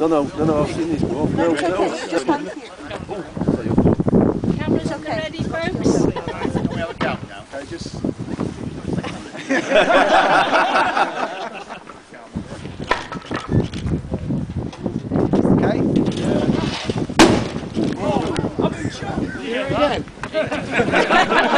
No, no, no, no, I've seen this before. No, no, no. just one thing. Cameras okay. ready, folks? Can we have a count now? Okay, just... okay. Here again.